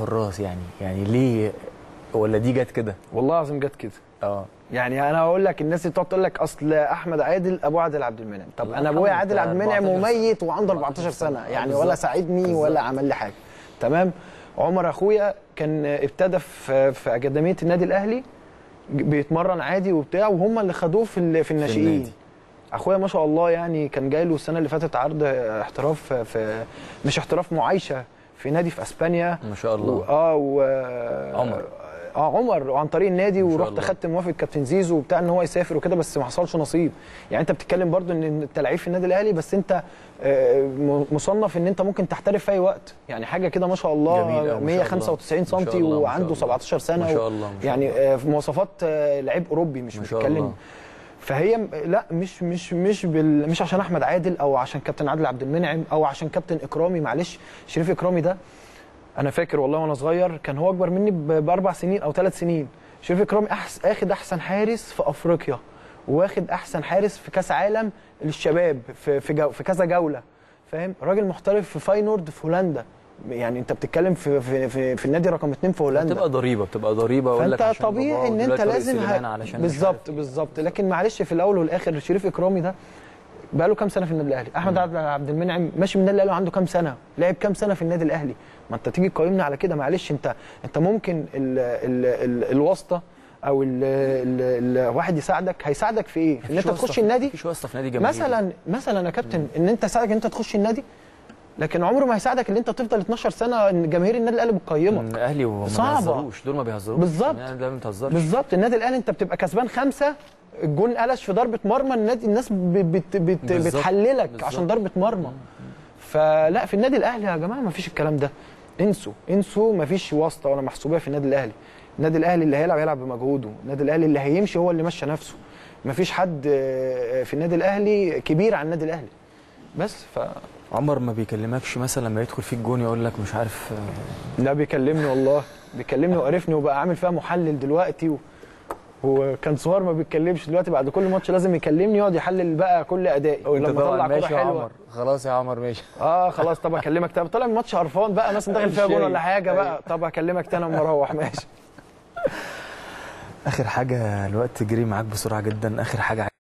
حراس يعني يعني ليه ولا دي جت كده؟ والله العظيم جت كده. آه. يعني أنا هقول لك الناس اللي تقعد تقول لك أصل أحمد عادل أبو عادل عبد المنعم. طب أنا أبويا عادل عبد المنعم 14 وميت وعنده 14 سنة. يعني. ولا ساعدني. ولا عمل لي حاجة. تمام؟ عمر أخويا كان ابتدى في في أكاديمية النادي الأهلي بيتمرن عادي وبتاع وهم اللي خدوه في في الناشئين. أخويا ما شاء الله يعني كان جاي له السنة اللي فاتت عرض احتراف في مش احتراف معايشة في نادي في أسبانيا ما شاء و- الله آه و عمر. آه عمر وعن طريق النادي ورحت. خدت موافقه كابتن زيزو وبتاع إن هو يسافر وكده بس ما حصلش نصيب يعني أنت بتتكلم برضو إن أنت لعيب في النادي الأهلي بس أنت آه، مصنف إن أنت ممكن تحترف في أي وقت يعني حاجة كده ما شاء الله جميل أوي، ما شاء الله. 195 ما شاء سم وعنده الله. 17 سنة ما شاء و- الله، ما شاء يعني آه، مواصفات آه، لعيب أوروبي مش بتتكلم الله. فهي لا مش مش مش بال مش عشان أحمد عادل أو عشان كابتن عادل عبد المنعم أو عشان كابتن إكرامي معلش شريف إكرامي ده أنا فاكر والله وأنا صغير كان هو أكبر مني بأربع سنين أو ثلاث سنين. شريف إكرامي أحس آخد أحسن حارس في أفريقيا واخد أحسن حارس في كأس عالم للشباب في في, جو في كذا جولة فاهم؟ راجل محترف في فاينورد في هولندا. يعني انت بتتكلم في في في, في النادي رقم اثنين في هولندا. بتبقى ضريبة بتبقى ضريبة أقول لك فانت طبيعي ان انت لازم بالظبط. بالظبط. لكن معلش في الأول والاخر شريف اكرامي ده بقى له كام سنة في النادي الأهلي؟ أحمد عبد عبد المنعم ماشي من النادي الأهلي وعنده كام سنة؟ لعب كام سنة في النادي الأهلي؟ ما انت تيجي تقيمني على كده معلش انت انت ممكن ال... ال... ال... الواسطة أو ال... ال... الواحد يساعدك. هيساعدك في إيه؟ في إن أنت تخش النادي؟ مفيش واسطة في نادي جماهيري. مثلا مثلا يا كابتن إن أنت يساعدك إن أنت تخش النادي؟ لكن عمره ما هيساعدك إن أنت تفضل 12 سنة إن جماهير النادي الأهلي بتقيمك الأهلي وما. بيهزروش. دول ما بيهزروش. بالظبط. ده ما بتهزرش بالظبط. النادي الأهلي أنت بتبقى كسبان خمسة الجون قلش في ضربة مرمى النادي الناس بت بت بالظبط. بتحللك بالظبط. عشان ضربة مرمى. فلا في النادي الأهلي يا جماعة ما فيش الكلام ده. انسوا انسوا ما فيش واسطة ولا محسوبية في النادي الأهلي. النادي الأهلي اللي هيلعب يلعب بمجهوده. النادي الأهلي اللي هيمشي هو اللي مشى نفسه. ما فيش حد آه، في النادي الأهلي كبير عن النادي الأهلي. بس ف عمر ما بيكلمكش مثلا لما يدخل فيك جون يقول لك مش عارف آه، لا بيكلمني والله. بيكلمني وقرفني وبقى عامل فيها محلل دلوقتي و... وكان صغير ما بيتكلمش دلوقتي. بعد كل ماتش لازم يكلمني يقعد يحلل بقى كل أدائي. وانت ولما طبعا اطلع كوره ماشي يا حلوة. عمر. خلاص يا عمر ماشي. آه خلاص. طب أكلمك. طب طالع من الماتش قرفان بقى مثلا داخل فيها جون ولا حاجة بقى. طب أكلمك تاني أما أروح. ماشي. آخر حاجة الوقت جري معاك بسرعة جدا. آخر حاجة